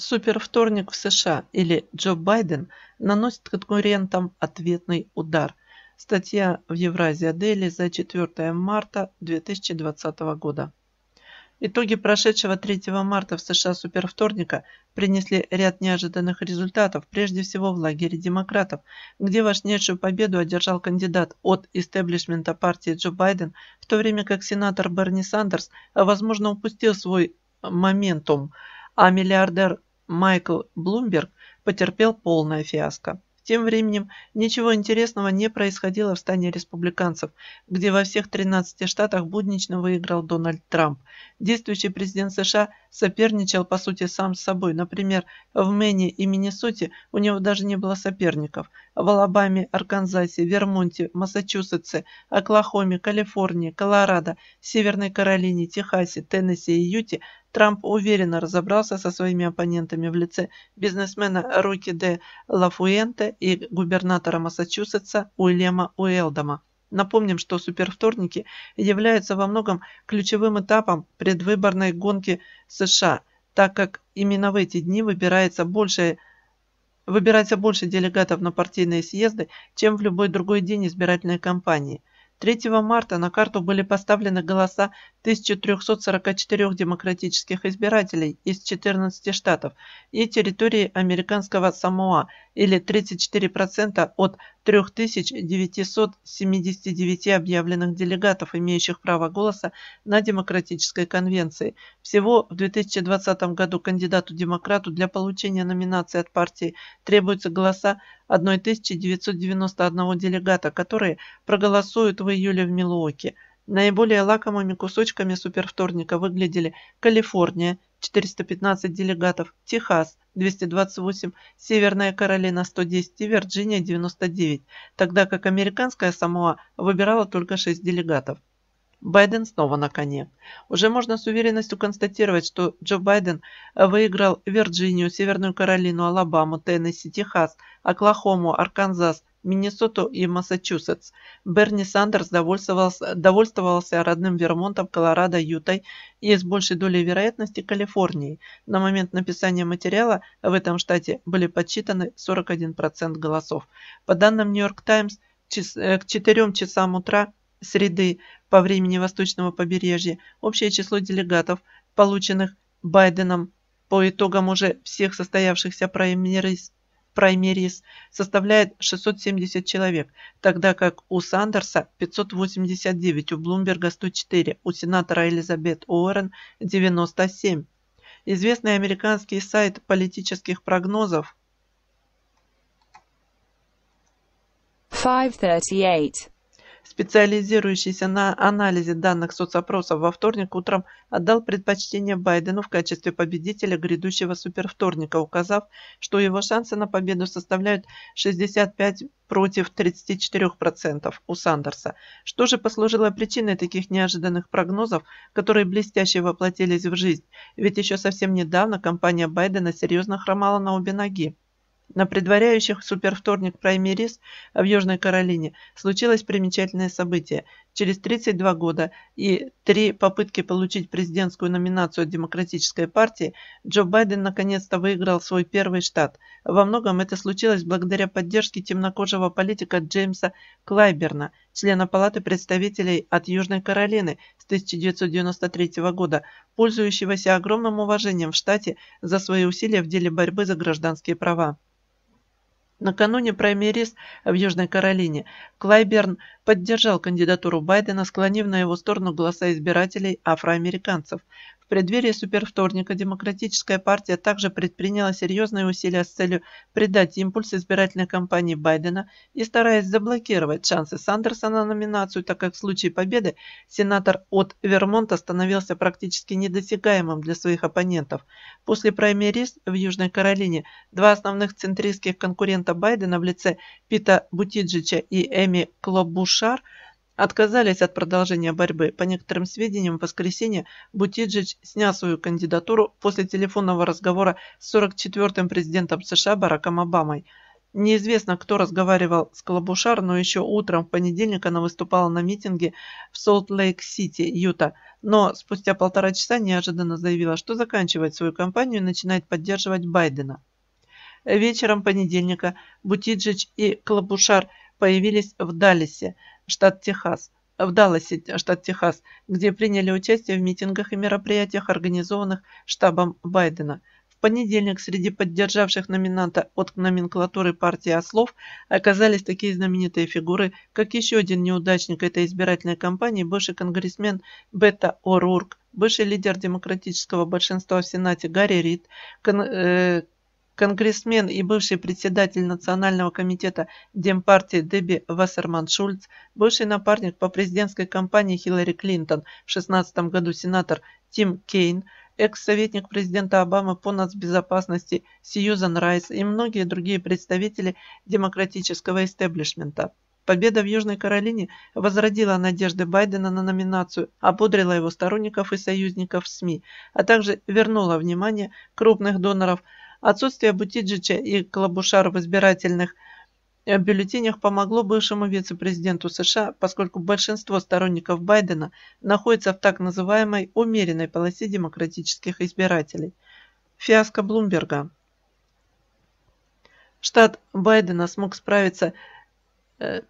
Супервторник в США или Джо Байден наносит конкурентам ответный удар. Статья в Евразия Дели за 4 марта 2020 года. Итоги прошедшего 3 марта в США супервторника принесли ряд неожиданных результатов, прежде всего в лагере демократов, где важнейшую победу одержал кандидат от истеблишмента партии Джо Байден, в то время как сенатор Берни Сандерс, возможно, упустил свой моментум, а миллиардер Майкл Блумберг потерпел полное фиаско. Тем временем ничего интересного не происходило в стане республиканцев, где во всех 13 штатах буднично выиграл Дональд Трамп. Действующий президент США соперничал, по сути, сам с собой. Например, в Мэне и Миннесоте у него даже не было соперников. В Алабаме, Арканзасе, Вермонте, Массачусетсе, Оклахоме, Калифорнии, Колорадо, Северной Каролине, Техасе, Теннесси и Юте Трамп уверенно разобрался со своими оппонентами в лице бизнесмена Руки де Лафуэнте и губернатора Массачусетса Уильяма Уэлдома. Напомним, что супервторники являются во многом ключевым этапом предвыборной гонки США, так как именно в эти дни выбирается больше, выбирается больше делегатов на партийные съезды, чем в любой другой день избирательной кампании – 3 марта на карту были поставлены голоса 1344 демократических избирателей из 14 штатов и территории американского Самоа, или 34% от 3979 объявленных делегатов, имеющих право голоса на Демократической конвенции. Всего в 2020 году кандидату-демократу для получения номинации от партии требуются голоса 1991 делегата, которые проголосуют в июле в Милуоке. Наиболее лакомыми кусочками супервторника выглядели Калифорния – 415 делегатов, Техас – 228, Северная Каролина – 110 и Вирджиния – 99, тогда как американская Самоа выбирала только 6 делегатов. Байден снова на коне. Уже можно с уверенностью констатировать, что Джо Байден выиграл Вирджинию, Северную Каролину, Алабаму, Теннесси, Техас, Оклахому, Арканзас, Миннесоту и Массачусетс. Берни Сандерс довольствовался, довольствовался родным Вермонтом, Колорадо, Ютой и с большей долей вероятности Калифорнией. На момент написания материала в этом штате были подсчитаны 41% голосов. По данным Нью-Йорк Таймс, к 4 часам утра среды по времени восточного побережья общее число делегатов, полученных Байденом по итогам уже всех состоявшихся праймериз праймерис составляет 670 человек, тогда как у Сандерса 589, у Блумберга 104, у сенатора Элизабет Уоррен 97. Известный американский сайт политических прогнозов 538 специализирующийся на анализе данных соцопросов во вторник утром отдал предпочтение Байдену в качестве победителя грядущего супервторника, указав, что его шансы на победу составляют 65 против 34% у Сандерса. Что же послужило причиной таких неожиданных прогнозов, которые блестяще воплотились в жизнь? Ведь еще совсем недавно компания Байдена серьезно хромала на обе ноги. На предваряющих супервторник праймерис в Южной Каролине случилось примечательное событие. Через 32 года и три попытки получить президентскую номинацию от Демократической партии Джо Байден наконец-то выиграл свой первый штат. Во многом это случилось благодаря поддержке темнокожего политика Джеймса Клайберна, члена Палаты представителей от Южной Каролины с 1993 года, пользующегося огромным уважением в штате за свои усилия в деле борьбы за гражданские права. Накануне праймерис в Южной Каролине Клайберн поддержал кандидатуру Байдена, склонив на его сторону голоса избирателей афроамериканцев. Преддверии супервторника Демократическая партия также предприняла серьезные усилия с целью придать импульс избирательной кампании Байдена и стараясь заблокировать шансы Сандерса на номинацию, так как в случае победы сенатор от Вермонта становился практически недосягаемым для своих оппонентов. После праймерис в Южной Каролине два основных центристских конкурента Байдена в лице Пита Бутиджича и Эми Клобушар – отказались от продолжения борьбы. По некоторым сведениям, в воскресенье Бутиджич снял свою кандидатуру после телефонного разговора с 44-м президентом США Бараком Обамой. Неизвестно, кто разговаривал с Клобушар, но еще утром в понедельник она выступала на митинге в Солт-Лейк-Сити, Юта, но спустя полтора часа неожиданно заявила, что заканчивает свою кампанию и начинает поддерживать Байдена. Вечером понедельника Бутиджич и Клабушар появились в Далласе, штат Техас, в Далласе, штат Техас, где приняли участие в митингах и мероприятиях, организованных штабом Байдена. В понедельник среди поддержавших номинанта от номенклатуры партии «Ослов» оказались такие знаменитые фигуры, как еще один неудачник этой избирательной кампании, бывший конгрессмен Бетта О'Рурк, бывший лидер демократического большинства в Сенате Гарри Рид, кон, э, конгрессмен и бывший председатель Национального комитета Демпартии Дебби Вассерман-Шульц, бывший напарник по президентской кампании Хиллари Клинтон в 2016 году сенатор Тим Кейн, экс-советник президента Обамы по нацбезопасности Сьюзан Райс и многие другие представители демократического истеблишмента. Победа в Южной Каролине возродила надежды Байдена на номинацию, ободрила его сторонников и союзников в СМИ, а также вернула внимание крупных доноров – Отсутствие Бутиджича и Клабушара в избирательных э, бюллетенях помогло бывшему вице-президенту США, поскольку большинство сторонников Байдена находится в так называемой умеренной полосе демократических избирателей. Фиаско Блумберга. Штат Байдена смог справиться, э,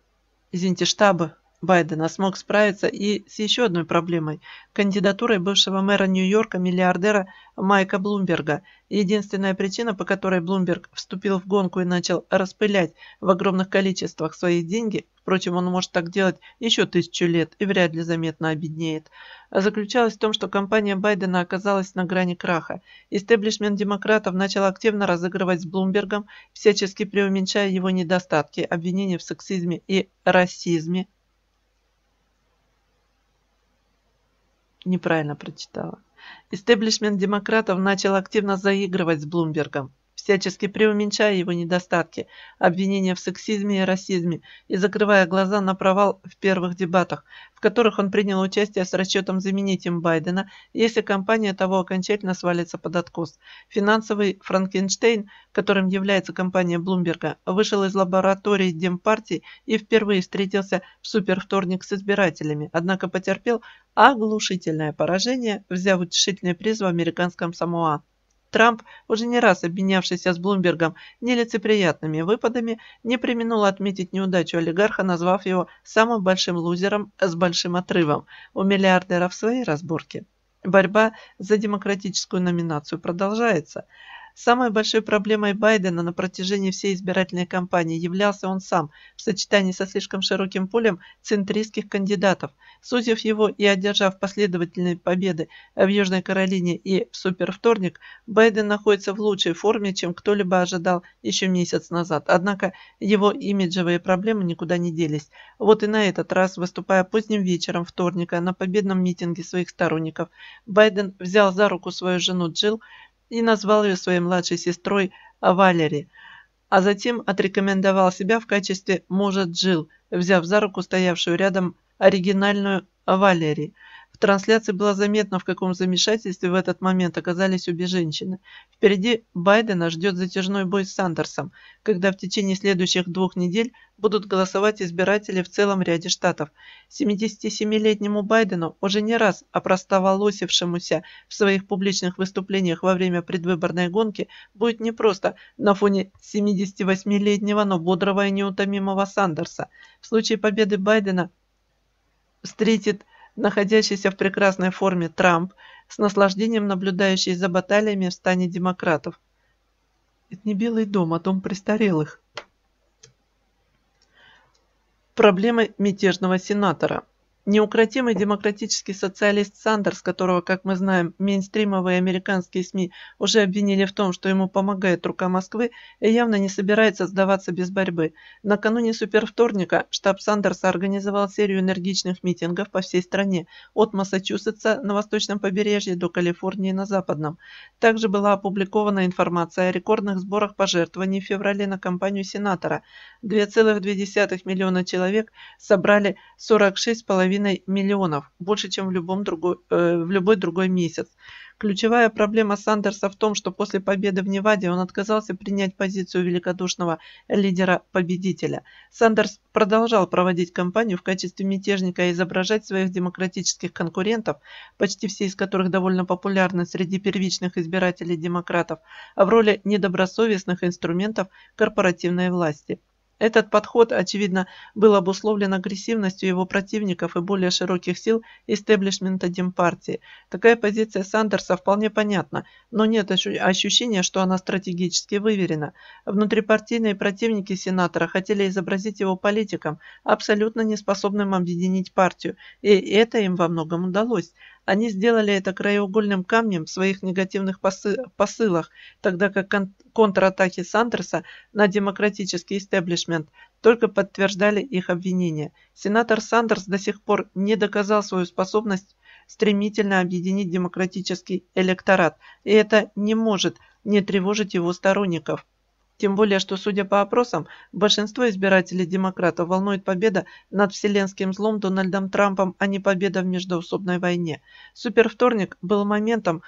извините, штабы Байдена смог справиться и с еще одной проблемой – кандидатурой бывшего мэра Нью-Йорка, миллиардера Майка Блумберга. Единственная причина, по которой Блумберг вступил в гонку и начал распылять в огромных количествах свои деньги, впрочем, он может так делать еще тысячу лет и вряд ли заметно обеднеет, заключалась в том, что компания Байдена оказалась на грани краха. Истеблишмент демократов начал активно разыгрывать с Блумбергом, всячески преуменьшая его недостатки, обвинения в сексизме и расизме, неправильно прочитала. Истеблишмент демократов начал активно заигрывать с Блумбергом всячески преуменьшая его недостатки, обвинения в сексизме и расизме и закрывая глаза на провал в первых дебатах, в которых он принял участие с расчетом заменить им Байдена, если компания того окончательно свалится под откос. Финансовый Франкенштейн, которым является компания Блумберга, вышел из лаборатории Демпартии и впервые встретился в супервторник с избирателями, однако потерпел оглушительное поражение, взяв утешительный приз в американском Самоа. Трамп, уже не раз обменявшийся с Блумбергом нелицеприятными выпадами, не применул отметить неудачу олигарха, назвав его самым большим лузером с большим отрывом. У миллиардеров свои разборки. Борьба за демократическую номинацию продолжается. Самой большой проблемой Байдена на протяжении всей избирательной кампании являлся он сам в сочетании со слишком широким полем центристских кандидатов. Сузив его и одержав последовательные победы в Южной Каролине и в супервторник, Байден находится в лучшей форме, чем кто-либо ожидал еще месяц назад. Однако его имиджевые проблемы никуда не делись. Вот и на этот раз, выступая поздним вечером вторника на победном митинге своих сторонников, Байден взял за руку свою жену Джилл, и назвал ее своей младшей сестрой Валери, а затем отрекомендовал себя в качестве мужа Джил, взяв за руку стоявшую рядом оригинальную Валери – трансляции было заметно, в каком замешательстве в этот момент оказались обе женщины. Впереди Байдена ждет затяжной бой с Сандерсом, когда в течение следующих двух недель будут голосовать избиратели в целом ряде штатов. 77-летнему Байдену, уже не раз опростоволосившемуся в своих публичных выступлениях во время предвыборной гонки, будет непросто на фоне 78-летнего, но бодрого и неутомимого Сандерса. В случае победы Байдена встретит находящийся в прекрасной форме Трамп, с наслаждением наблюдающий за баталиями в стане демократов. Это не Белый дом, а дом престарелых. Проблемы мятежного сенатора – Неукротимый демократический социалист Сандерс, которого, как мы знаем, мейнстримовые американские СМИ уже обвинили в том, что ему помогает рука Москвы, явно не собирается сдаваться без борьбы. Накануне супервторника штаб Сандерса организовал серию энергичных митингов по всей стране, от Массачусетса на восточном побережье до Калифорнии на западном. Также была опубликована информация о рекордных сборах пожертвований в феврале на кампанию сенатора. 2,2 миллиона человек собрали 46,5 миллионов, больше, чем в, любом другой, э, в любой другой месяц. Ключевая проблема Сандерса в том, что после победы в Неваде он отказался принять позицию великодушного лидера-победителя. Сандерс продолжал проводить кампанию в качестве мятежника и изображать своих демократических конкурентов, почти все из которых довольно популярны среди первичных избирателей демократов, а в роли недобросовестных инструментов корпоративной власти. Этот подход, очевидно, был обусловлен агрессивностью его противников и более широких сил истеблишмента Демпартии. Такая позиция Сандерса вполне понятна, но нет ощущения, что она стратегически выверена. Внутрипартийные противники сенатора хотели изобразить его политиком, абсолютно неспособным объединить партию, и это им во многом удалось. Они сделали это краеугольным камнем в своих негативных посыл посылах, тогда как кон контратаки Сандерса на демократический истеблишмент только подтверждали их обвинения. Сенатор Сандерс до сих пор не доказал свою способность стремительно объединить демократический электорат, и это не может не тревожить его сторонников. Тем более, что, судя по опросам, большинство избирателей демократов волнует победа над вселенским злом Дональдом Трампом, а не победа в междоусобной войне. Супервторник был моментом,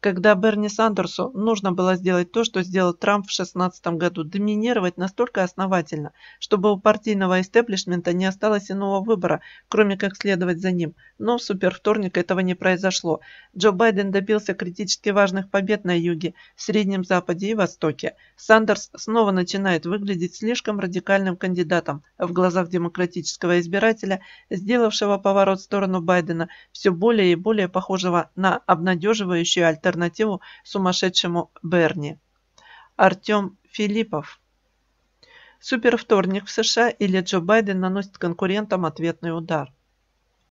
когда Берни Сандерсу нужно было сделать то, что сделал Трамп в 2016 году – доминировать настолько основательно, чтобы у партийного истеблишмента не осталось иного выбора, кроме как следовать за ним. Но в супервторник этого не произошло. Джо Байден добился критически важных побед на юге, Среднем Западе и Востоке. Сандерс снова начинает выглядеть слишком радикальным кандидатом в глазах демократического избирателя, сделавшего поворот в сторону Байдена, все более и более похожего на обнадеживающую альтернативу альтернативу сумасшедшему Берни. Артем Филиппов. Супервторник в США или Джо Байден наносит конкурентам ответный удар.